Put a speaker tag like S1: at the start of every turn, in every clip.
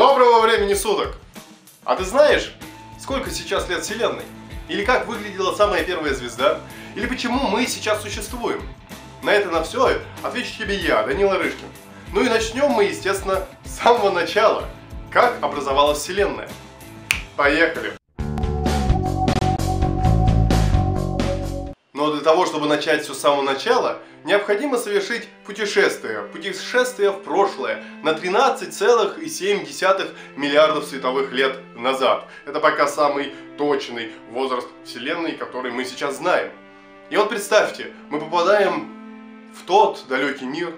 S1: Доброго времени суток! А ты знаешь, сколько сейчас лет Вселенной? Или как выглядела самая первая звезда? Или почему мы сейчас существуем? На это на все отвечу тебе я, Данила Рыжкин. Ну и начнем мы, естественно, с самого начала. Как образовалась Вселенная? Поехали! Для того, чтобы начать все с самого начала, необходимо совершить путешествие. Путешествие в прошлое на 13,7 миллиардов световых лет назад. Это пока самый точный возраст Вселенной, который мы сейчас знаем. И вот представьте, мы попадаем в тот далекий мир,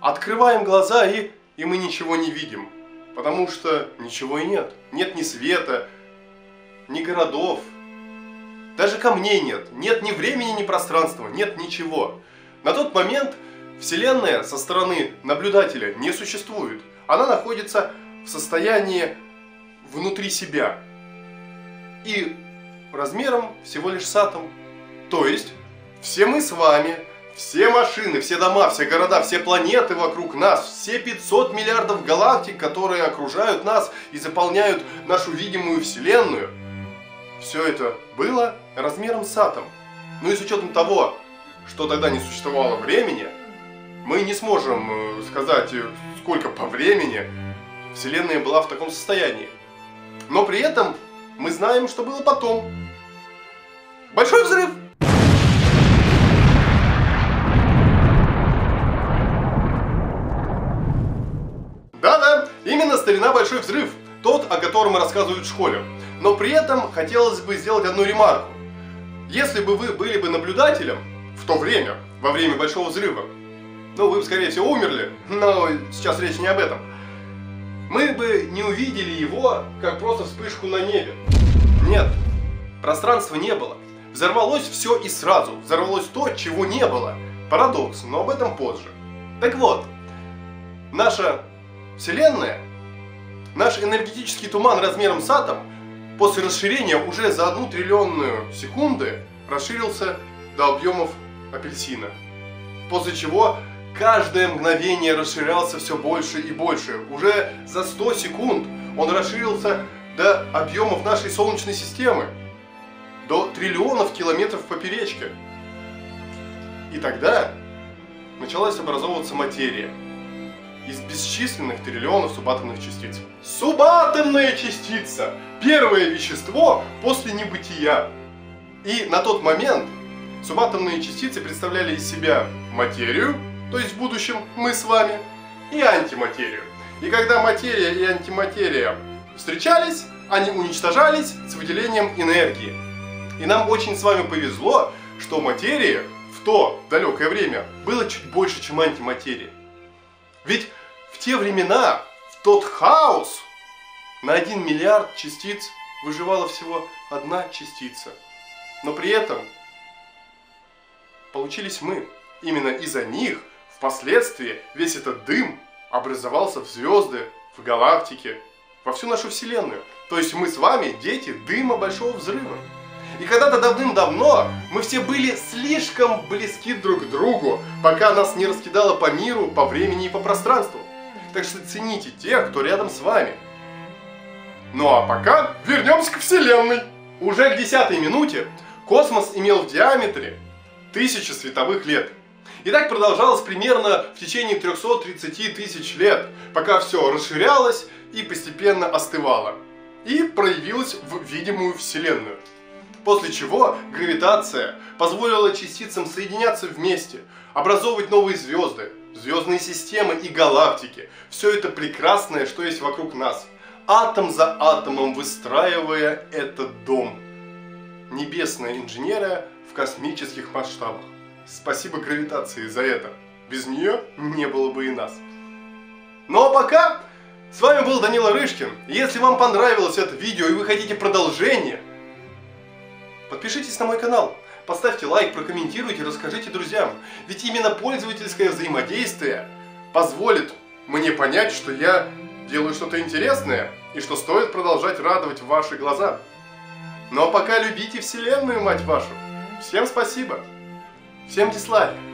S1: открываем глаза и, и мы ничего не видим. Потому что ничего и нет. Нет ни света, ни городов, даже камней нет, нет ни времени, ни пространства, нет ничего. На тот момент Вселенная со стороны наблюдателя не существует. Она находится в состоянии внутри себя. И размером всего лишь с атом. То есть, все мы с вами, все машины, все дома, все города, все планеты вокруг нас, все 500 миллиардов галактик, которые окружают нас и заполняют нашу видимую Вселенную – все это было размером с атом. Ну и с учетом того, что тогда не существовало времени, мы не сможем э, сказать, э, сколько по времени Вселенная была в таком состоянии. Но при этом мы знаем, что было потом. Большой взрыв! Да-да, именно старина Большой взрыв, тот, о котором рассказывают в школе. Но при этом хотелось бы сделать одну ремарку. Если бы вы были бы наблюдателем в то время, во время Большого Взрыва, ну, вы бы, скорее всего, умерли, но сейчас речь не об этом, мы бы не увидели его, как просто вспышку на небе. Нет, пространства не было. Взорвалось все и сразу. Взорвалось то, чего не было. Парадокс, но об этом позже. Так вот, наша Вселенная, наш энергетический туман размером с атом после расширения уже за одну триллионную секунды расширился до объемов апельсина. После чего каждое мгновение расширялся все больше и больше. Уже за 100 секунд он расширился до объемов нашей Солнечной системы. До триллионов километров поперечке. И тогда началась образовываться материя из бесчисленных триллионов субатомных частиц. Субатомная частица! Первое вещество после небытия. И на тот момент субатомные частицы представляли из себя материю, то есть в будущем мы с вами, и антиматерию. И когда материя и антиматерия встречались, они уничтожались с выделением энергии. И нам очень с вами повезло, что материи в то далекое время было чуть больше, чем антиматерии. Ведь в те времена, в тот хаос, на 1 миллиард частиц выживала всего одна частица. Но при этом получились мы. Именно из-за них впоследствии весь этот дым образовался в звезды, в галактике, во всю нашу Вселенную. То есть мы с вами дети дыма Большого Взрыва. И когда-то давным-давно мы все были слишком близки друг к другу, пока нас не раскидало по миру, по времени и по пространству. Так что цените тех, кто рядом с вами. Ну а пока вернемся к Вселенной. Уже к десятой минуте космос имел в диаметре тысячи световых лет. И так продолжалось примерно в течение 330 тысяч лет, пока все расширялось и постепенно остывало. И проявилось в видимую Вселенную. После чего гравитация позволила частицам соединяться вместе, образовывать новые звезды, звездные системы и галактики. Все это прекрасное, что есть вокруг нас. Атом за атомом выстраивая этот дом. Небесная инженерия в космических масштабах. Спасибо гравитации за это. Без нее не было бы и нас. Ну а пока, с вами был Данила Рыжкин. Если вам понравилось это видео и вы хотите продолжение, Подпишитесь на мой канал, поставьте лайк, прокомментируйте, расскажите друзьям. Ведь именно пользовательское взаимодействие позволит мне понять, что я делаю что-то интересное и что стоит продолжать радовать ваши глаза. Ну а пока любите Вселенную, мать вашу. Всем спасибо. Всем дизлайк.